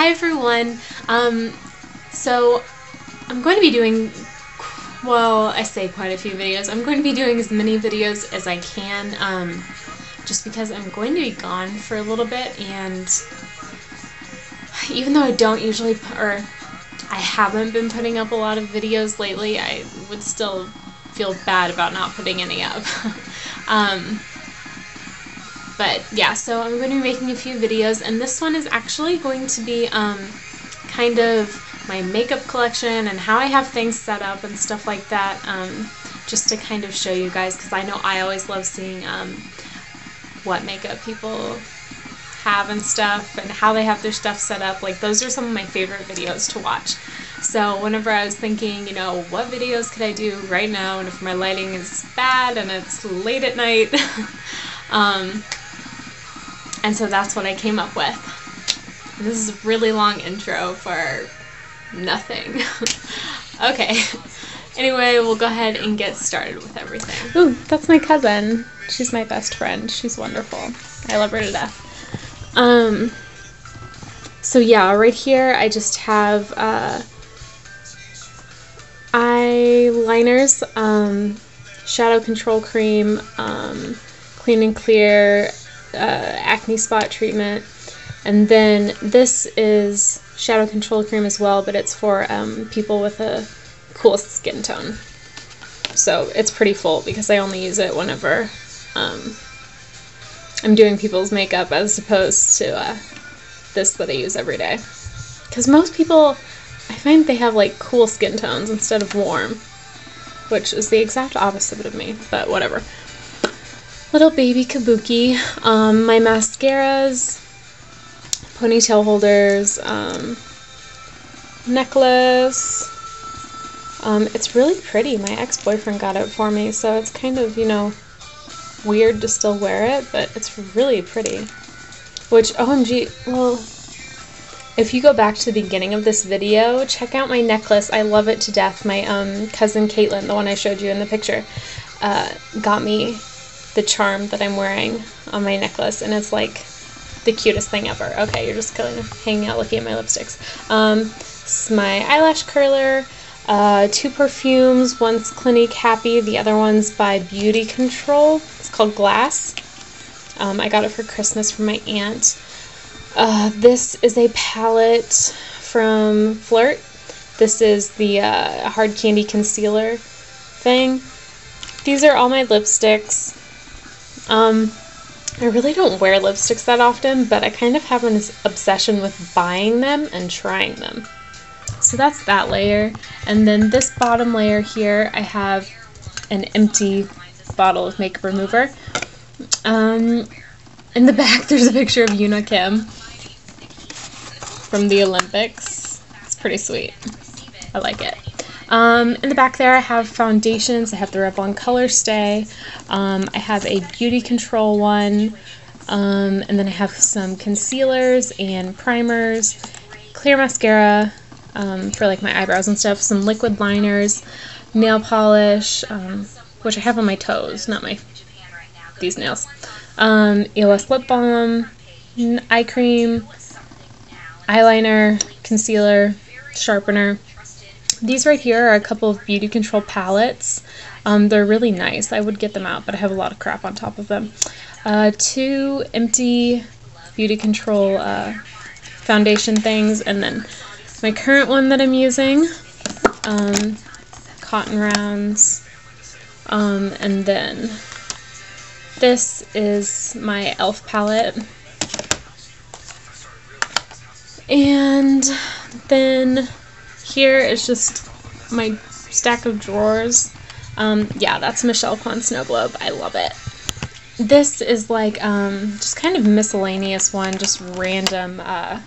Hi everyone. Um, so I'm going to be doing, well, I say quite a few videos. I'm going to be doing as many videos as I can, um, just because I'm going to be gone for a little bit, and even though I don't usually, or I haven't been putting up a lot of videos lately, I would still feel bad about not putting any up. um, but yeah, so I'm going to be making a few videos, and this one is actually going to be um, kind of my makeup collection and how I have things set up and stuff like that, um, just to kind of show you guys, because I know I always love seeing um, what makeup people have and stuff and how they have their stuff set up. Like, those are some of my favorite videos to watch. So, whenever I was thinking, you know, what videos could I do right now, and if my lighting is bad and it's late at night, um, and so that's what I came up with. This is a really long intro for nothing. okay. Anyway, we'll go ahead and get started with everything. Ooh, that's my cousin. She's my best friend. She's wonderful. I love her to death. Um, so yeah, right here I just have uh, eyeliners, um, shadow control cream, um, clean and clear, uh, acne spot treatment. And then this is shadow control cream as well, but it's for um, people with a cool skin tone. So it's pretty full because I only use it whenever um, I'm doing people's makeup as opposed to uh, this that I use every day. Because most people, I find they have like cool skin tones instead of warm, which is the exact opposite of me, but whatever little baby kabuki. Um, my mascaras, ponytail holders, um, necklace. Um, it's really pretty. My ex-boyfriend got it for me, so it's kind of, you know, weird to still wear it, but it's really pretty. Which, OMG, well, if you go back to the beginning of this video, check out my necklace. I love it to death. My um, cousin Caitlin, the one I showed you in the picture, uh, got me the charm that I'm wearing on my necklace, and it's like the cutest thing ever. Okay, you're just kind of hanging out looking at my lipsticks. Um, my eyelash curler, uh, two perfumes. One's Clinique Happy, the other one's by BeautiControl. It's called Glass. Um, I got it for Christmas from my aunt. Uh, this is a palette from Flirt. This is the uh, hard candy concealer thing. These are all my lipsticks. Um, I really don't wear lipsticks that often, but I kind of have an obsession with buying them and trying them. So that's that layer. And then this bottom layer here, I have an empty bottle of makeup remover. Um, in the back, there's a picture of Yuna Kim from the Olympics. It's pretty sweet. I like it. Um, in the back there, I have foundations. I have the Revlon Color Stay. Um, I have a BeautiControl one. Um, and then I have some concealers and primers, clear mascara um, for like my eyebrows and stuff, some liquid liners, nail polish, um, which I have on my toes, not my these nails. Um, EOS lip balm, eye cream, eyeliner, concealer, sharpener. These right here are a couple of BeautiControl palettes. Um, they're really nice. I would get them out, but I have a lot of crap on top of them. Uh, two empty BeautiControl uh, foundation things, and then my current one that I'm using, um, Cotton Rounds, um, and then this is my e.l.f. palette. And then here is just my stack of drawers. Um, yeah, that's Michelle Kwan Snow Globe. I love it. This is like um, just kind of miscellaneous one, just random uh,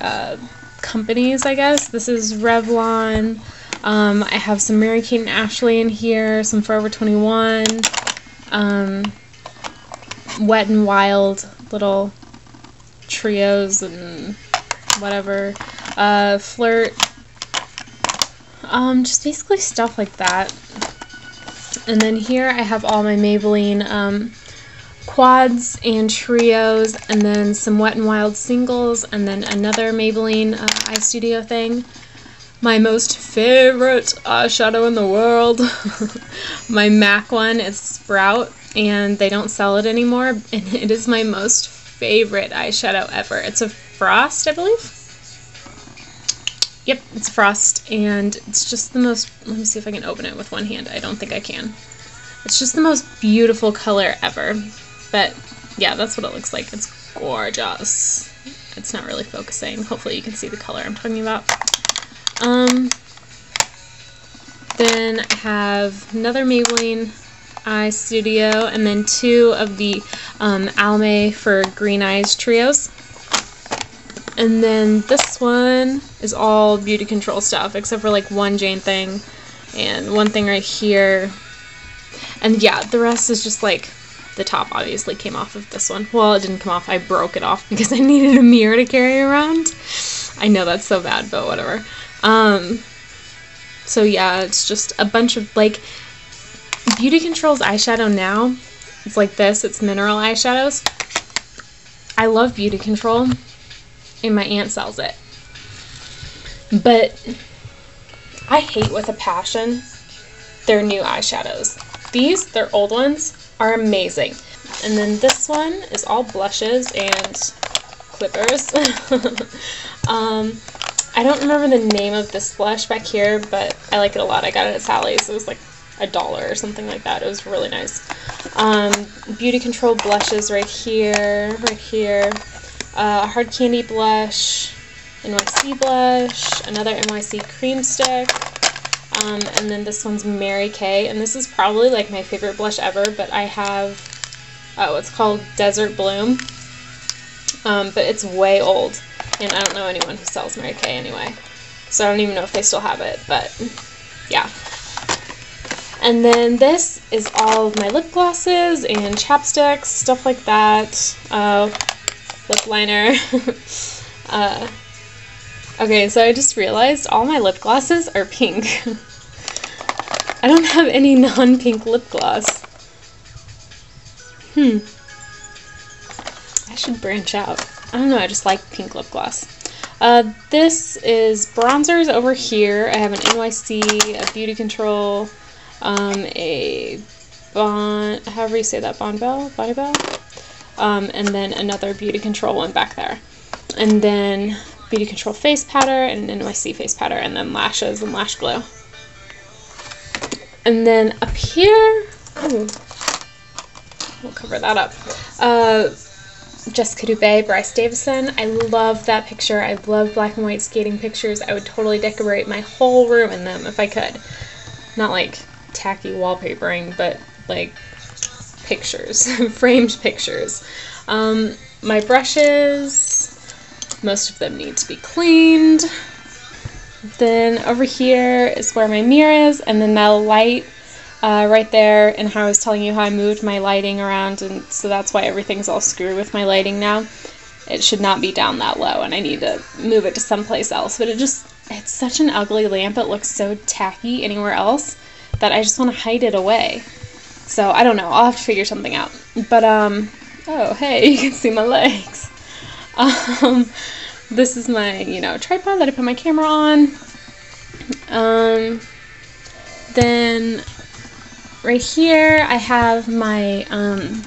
uh, companies, I guess. This is Revlon. Um, I have some Mary Kate and Ashley in here, some Forever 21, um, Wet and Wild little trios and whatever uh, flirt, um, just basically stuff like that. And then here I have all my Maybelline um, quads and trios, and then some Wet n Wild singles, and then another Maybelline uh, Eye Studio thing. My most favorite eyeshadow in the world, my MAC one is Sprout, and they don't sell it anymore, and it is my most favorite eyeshadow ever. It's a Frost, I believe. Yep, it's Frost, and it's just the most. Let me see if I can open it with one hand. I don't think I can. It's just the most beautiful color ever. But yeah, that's what it looks like. It's gorgeous. It's not really focusing. Hopefully, you can see the color I'm talking about. Um, then I have another Maybelline Eye Studio, and then two of the um, Almay for Green Eyes trios. And then this one is all BeautiControl stuff, except for like one Jane thing and one thing right here. And yeah, the rest is just like the top obviously came off of this one. Well, it didn't come off. I broke it off because I needed a mirror to carry around. I know that's so bad, but whatever. Um, so yeah, it's just a bunch of like BeautiControl's eyeshadow now. It's like this. It's mineral eyeshadows. I love BeautiControl and my aunt sells it. But I hate with a passion their new eyeshadows. These, their old ones, are amazing. And then this one is all blushes and clippers. um, I don't remember the name of this blush back here, but I like it a lot. I got it at Sally's. It was like a dollar or something like that. It was really nice. Um, BeautiControl blushes right here, right here uh, Hard Candy Blush, NYC Blush, another NYC Cream Stick, um, and then this one's Mary Kay, and this is probably like my favorite blush ever, but I have, oh, it's called Desert Bloom, um, but it's way old, and I don't know anyone who sells Mary Kay anyway, so I don't even know if they still have it, but yeah. And then this is all of my lip glosses and chapsticks, stuff like that. Uh, lip liner. uh, okay, so I just realized all my lip glosses are pink. I don't have any non-pink lip gloss. Hmm. I should branch out. I don't know, I just like pink lip gloss. Uh, this is bronzers over here. I have an NYC, a BeautiControl, um, a Bon, however you say that, Bonbell? Bonnibel? Um, and then another BeautiControl one back there. And then BeautiControl face powder and NYC face powder, and then lashes and lash glue. And then up here, ooh, we'll cover that up. Uh, Jessica Dubé, Bryce Davison. I love that picture. I love black and white skating pictures. I would totally decorate my whole room in them if I could. Not like tacky wallpapering, but like pictures, framed pictures. Um, my brushes, most of them need to be cleaned. Then over here is where my mirror is, and then that light uh, right there, and how I was telling you how I moved my lighting around, and so that's why everything's all screwed with my lighting now. It should not be down that low, and I need to move it to someplace else. But it just, it's such an ugly lamp, it looks so tacky anywhere else that I just want to hide it away. So I don't know. I'll have to figure something out. But um, oh hey, you can see my legs. Um, this is my you know tripod that I put my camera on. Um, then right here I have my um,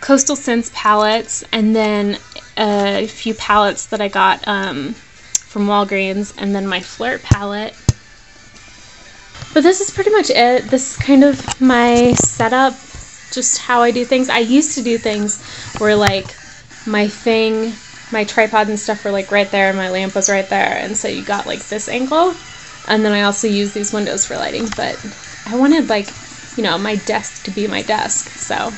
Coastal Scents palettes, and then a few palettes that I got um, from Walgreens, and then my Flirt palette but this is pretty much it. This is kind of my setup, just how I do things. I used to do things where like my thing, my tripod and stuff were like right there and my lamp was right there. And so you got like this angle. And then I also use these windows for lighting. But I wanted like, you know, my desk to be my desk. So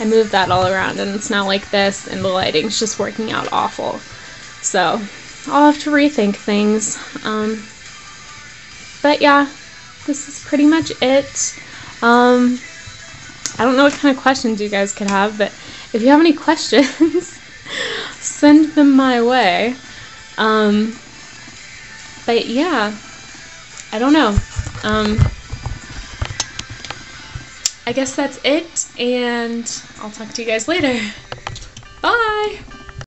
I moved that all around and it's now like this and the lighting's just working out awful. So I'll have to rethink things. Um, but yeah, this is pretty much it. Um, I don't know what kind of questions you guys could have, but if you have any questions, send them my way. Um, but yeah, I don't know. Um, I guess that's it. And I'll talk to you guys later. Bye!